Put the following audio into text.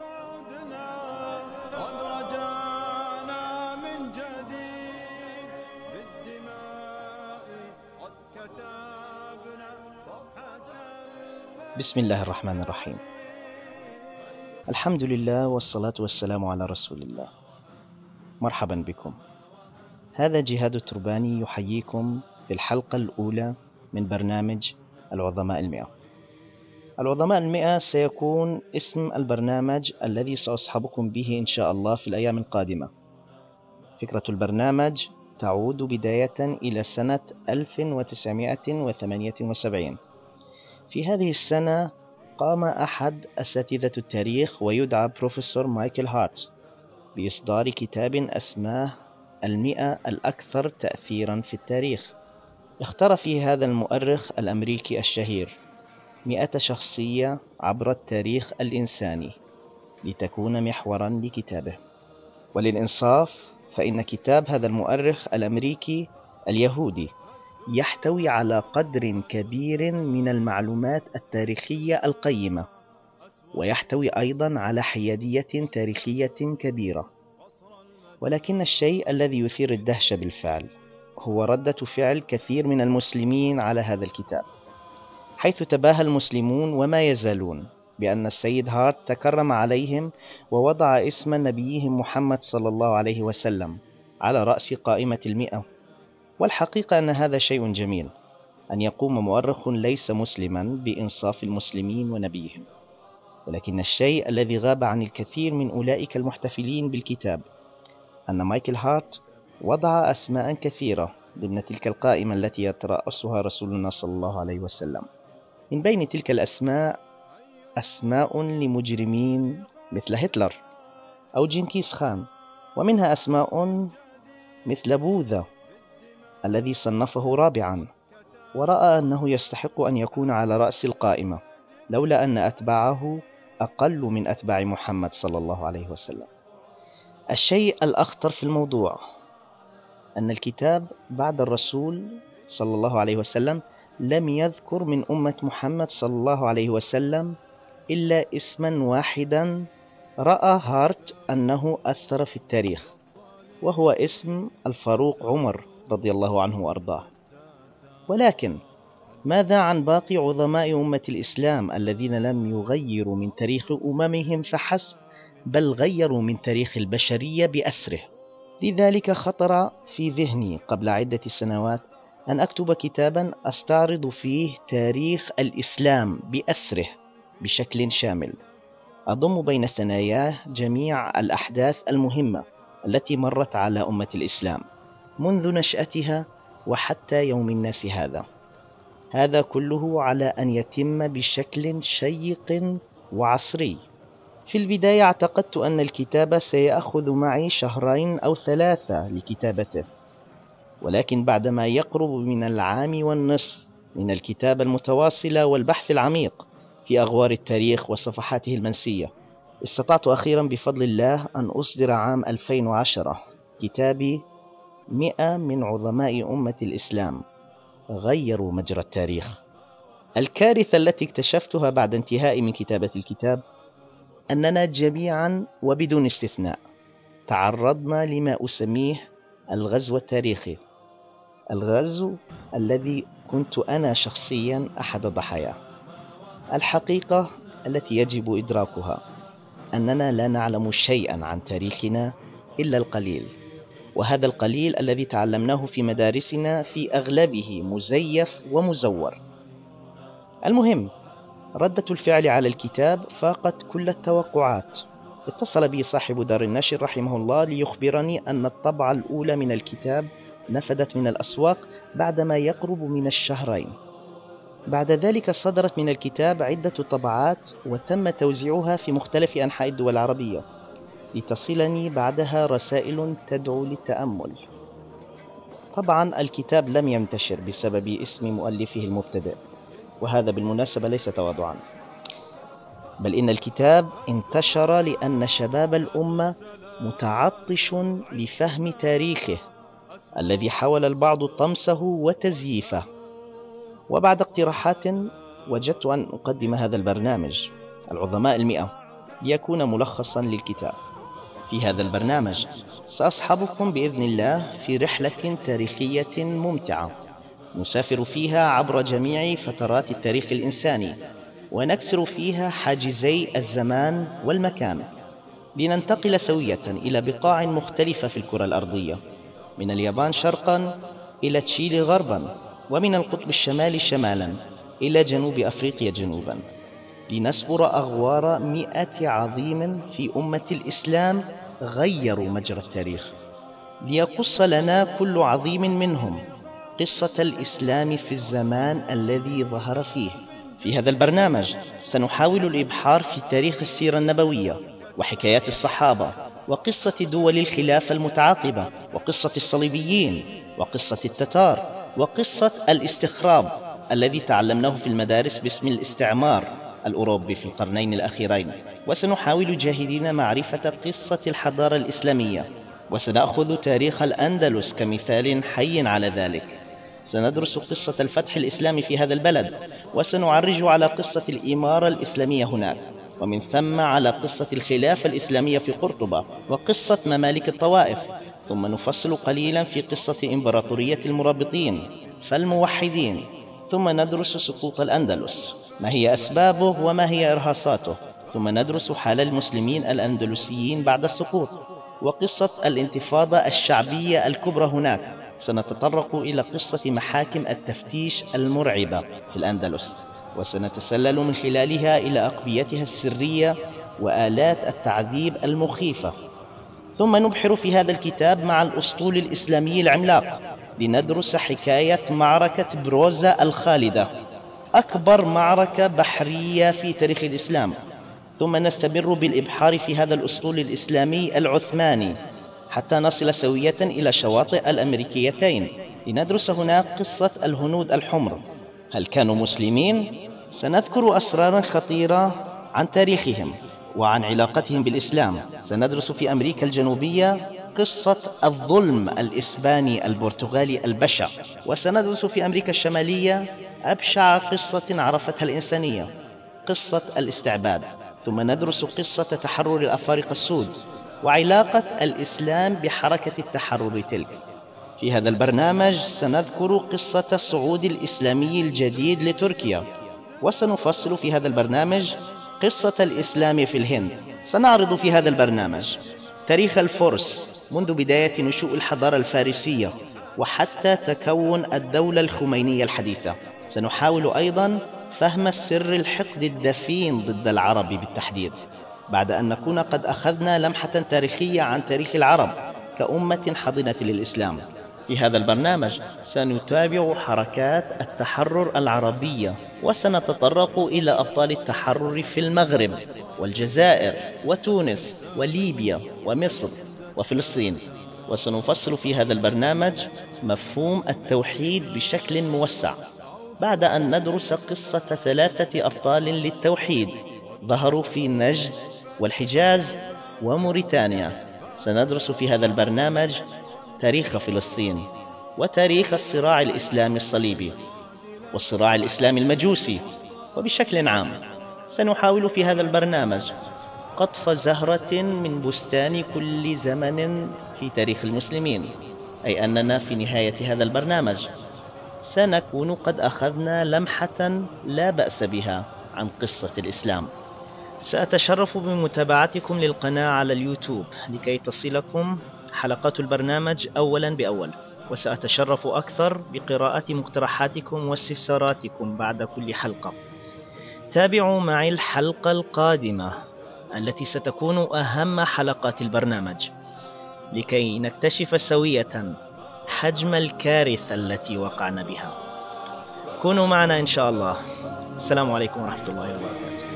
عدنا قد من جديد. بالدماء قد كتبنا بسم الله الرحمن الرحيم. الحمد لله والصلاة والسلام على رسول الله. مرحبا بكم. هذا جهاد الترباني يحييكم في الحلقة الأولى من برنامج العظماء المئة. العظماء المئة سيكون اسم البرنامج الذي سأصحبكم به إن شاء الله في الأيام القادمة. فكرة البرنامج تعود بداية إلى سنة 1978 في هذه السنة قام أحد أساتذة التاريخ ويدعى بروفيسور مايكل هارت بإصدار كتاب أسماه المئة الأكثر تأثيرا في التاريخ. اختار فيه هذا المؤرخ الأمريكي الشهير. مئة شخصية عبر التاريخ الإنساني لتكون محورا لكتابه. وللإنصاف فإن كتاب هذا المؤرخ الأمريكي اليهودي يحتوي على قدر كبير من المعلومات التاريخية القيمة ويحتوي أيضا على حيادية تاريخية كبيرة. ولكن الشيء الذي يثير الدهشة بالفعل هو ردة فعل كثير من المسلمين على هذا الكتاب. حيث تباهى المسلمون وما يزالون بأن السيد هارت تكرم عليهم ووضع اسم نبيهم محمد صلى الله عليه وسلم على رأس قائمة المئة. والحقيقة أن هذا شيء جميل أن يقوم مؤرخ ليس مسلما بإنصاف المسلمين ونبيهم. ولكن الشيء الذي غاب عن الكثير من أولئك المحتفلين بالكتاب أن مايكل هارت وضع أسماء كثيرة ضمن تلك القائمة التي يترأسها رسولنا صلى الله عليه وسلم. من بين تلك الأسماء أسماء لمجرمين مثل هتلر أو جنكيز خان ومنها أسماء مثل بوذا الذي صنفه رابعا ورأى أنه يستحق أن يكون على رأس القائمة لولا أن أتباعه أقل من أتباع محمد صلى الله عليه وسلم. الشيء الأخطر في الموضوع أن الكتاب بعد الرسول صلى الله عليه وسلم لم يذكر من أمة محمد صلى الله عليه وسلم إلا اسما واحدا رأى هارت أنه أثر في التاريخ وهو اسم الفاروق عمر رضي الله عنه وأرضاه. ولكن ماذا عن باقي عظماء أمة الإسلام الذين لم يغيروا من تاريخ أممهم فحسب بل غيروا من تاريخ البشرية بأسره؟ لذلك خطر في ذهني قبل عدة سنوات أن أكتب كتابا أستعرض فيه تاريخ الإسلام بأسره بشكل شامل. أضم بين ثناياه جميع الأحداث المهمة التي مرت على أمة الإسلام منذ نشأتها وحتى يوم الناس هذا. هذا كله على أن يتم بشكل شيق وعصري. في البداية اعتقدت أن الكتاب سيأخذ معي شهرين أو ثلاثة لكتابته. ولكن بعدما يقرب من العام والنصف من الكتابة المتواصلة والبحث العميق في أغوار التاريخ وصفحاته المنسية استطعت أخيرا بفضل الله أن أصدر عام 2010 كتابي مئة من عظماء أمة الإسلام غيروا مجرى التاريخ. الكارثة التي اكتشفتها بعد انتهائي من كتابة الكتاب أننا جميعا وبدون استثناء تعرضنا لما أسميه الغزو التاريخي. الغزو الذي كنت أنا شخصيا أحد ضحاياه الحقيقة التي يجب إدراكها أننا لا نعلم شيئا عن تاريخنا إلا القليل وهذا القليل الذي تعلمناه في مدارسنا في أغلبه مزيف ومزور. المهم ردة الفعل على الكتاب فاقت كل التوقعات. اتصل بي صاحب دار النشر رحمه الله ليخبرني أن الطبعة الأولى من الكتاب نفدت من الأسواق بعدما يقرب من الشهرين. بعد ذلك صدرت من الكتاب عدة طبعات وتم توزيعها في مختلف أنحاء الدول العربية. لتصلني بعدها رسائل تدعو للتأمل. طبعا الكتاب لم ينتشر بسبب اسم مؤلفه المبتدئ وهذا بالمناسبة ليس تواضعا. بل إن الكتاب انتشر لأن شباب الأمة متعطش لفهم تاريخه الذي حاول البعض طمسه وتزييفه. وبعد اقتراحات وجدت أن أقدم هذا البرنامج. العظماء المئة. ليكون ملخصا للكتاب. في هذا البرنامج سأصحبكم بإذن الله في رحلة تاريخية ممتعة. نسافر فيها عبر جميع فترات التاريخ الإنساني ونكسر فيها حاجزي الزمان والمكان. لننتقل سوية إلى بقاع مختلفة في الكرة الأرضية. من اليابان شرقا إلى تشيلي غربا ومن القطب الشمالي شمالا إلى جنوب أفريقيا جنوبا. لنسبر أغوار مئة عظيم في أمة الإسلام غيروا مجرى التاريخ. ليقص لنا كل عظيم منهم قصة الإسلام في الزمان الذي ظهر فيه. في هذا البرنامج سنحاول الإبحار في تاريخ السيرة النبوية وحكايات الصحابة وقصة دول الخلافة المتعاقبة وقصة الصليبيين وقصة التتار وقصة الاستخراب الذي تعلمناه في المدارس باسم الاستعمار الأوروبي في القرنين الأخيرين. وسنحاول جاهدين معرفة قصة الحضارة الإسلامية وسنأخذ تاريخ الأندلس كمثال حي على ذلك. سندرس قصة الفتح الإسلامي في هذا البلد وسنعرج على قصة الإمارة الإسلامية هناك. ومن ثم على قصة الخلافة الإسلامية في قرطبة وقصة ممالك الطوائف ثم نفصل قليلا في قصة إمبراطورية المرابطين فالموحدين ثم ندرس سقوط الأندلس ما هي أسبابه وما هي إرهاصاته ثم ندرس حال المسلمين الأندلسيين بعد السقوط وقصة الانتفاضة الشعبية الكبرى هناك سنتطرق إلى قصة محاكم التفتيش المرعبة في الأندلس. وسنتسلل من خلالها إلى أقبيتها السرية وآلات التعذيب المخيفة. ثم نبحر في هذا الكتاب مع الأسطول الإسلامي العملاق لندرس حكاية معركة بروزا الخالدة أكبر معركة بحرية في تاريخ الإسلام. ثم نستمر بالإبحار في هذا الأسطول الإسلامي العثماني حتى نصل سوية إلى شواطئ الأمريكيتين. لندرس هناك قصة الهنود الحمر. هل كانوا مسلمين؟ سنذكر أسرارا خطيرة عن تاريخهم وعن علاقتهم بالإسلام. سندرس في أمريكا الجنوبية قصة الظلم الإسباني البرتغالي البشع وسندرس في أمريكا الشمالية أبشع قصة عرفتها الإنسانية قصة الاستعباد. ثم ندرس قصة تحرر الأفارقة السود وعلاقة الإسلام بحركة التحرر تلك. في هذا البرنامج سنذكر قصة الصعود الإسلامي الجديد لتركيا وسنفصل في هذا البرنامج قصة الإسلام في الهند. سنعرض في هذا البرنامج تاريخ الفرس منذ بداية نشوء الحضارة الفارسية وحتى تكون الدولة الخمينية الحديثة. سنحاول أيضا فهم السر الحقد الدفين ضد العرب بالتحديد بعد أن نكون قد أخذنا لمحة تاريخية عن تاريخ العرب كأمة حاضنة للإسلام. في هذا البرنامج. سنتابع حركات التحرر العربية وسنتطرق إلى أبطال التحرر في المغرب والجزائر وتونس وليبيا ومصر وفلسطين. وسنفصل في هذا البرنامج مفهوم التوحيد بشكل موسع. بعد أن ندرس قصة ثلاثة أبطال للتوحيد ظهروا في نجد والحجاز وموريتانيا. سندرس في هذا البرنامج تاريخ فلسطين وتاريخ الصراع الإسلامي الصليبي والصراع الإسلامي المجوسي. وبشكل عام سنحاول في هذا البرنامج قطف زهرة من بستان كل زمن في تاريخ المسلمين أي أننا في نهاية هذا البرنامج سنكون قد أخذنا لمحة لا بأس بها عن قصة الإسلام. سأتشرف بمتابعتكم للقناة على اليوتيوب لكي تصلكم حلقات البرنامج أولا بأول وسأتشرف أكثر بقراءة مقترحاتكم واستفساراتكم بعد كل حلقة. تابعوا معي الحلقة القادمة التي ستكون أهم حلقات البرنامج لكي نكتشف سوية حجم الكارثة التي وقعنا بها. كونوا معنا إن شاء الله. السلام عليكم ورحمة الله وبركاته.